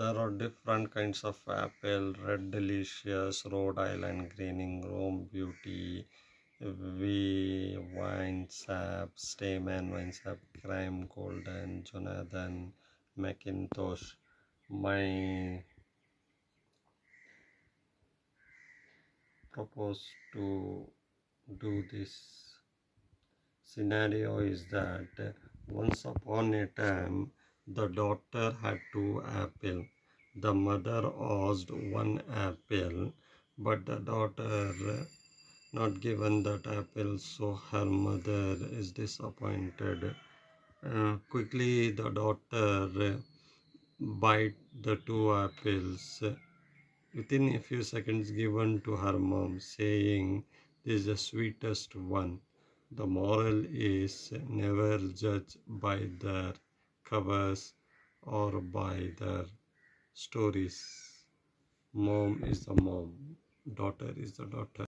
There are different kinds of apple, red delicious, Rhode Island greening, Rome beauty, V wine sap, Stayman wine sap, Grimes Golden, Jonathan, McIntosh. My propose to do this scenario is that once upon a time the daughter had two apple. The mother asked one apple, but the daughter not given that apple, so her mother is disappointed. Uh, quickly, the daughter bite the two apples within a few seconds given to her mom, saying, This is the sweetest one. The moral is never judge by their covers or by their stories. Mom is the mom, daughter is the daughter.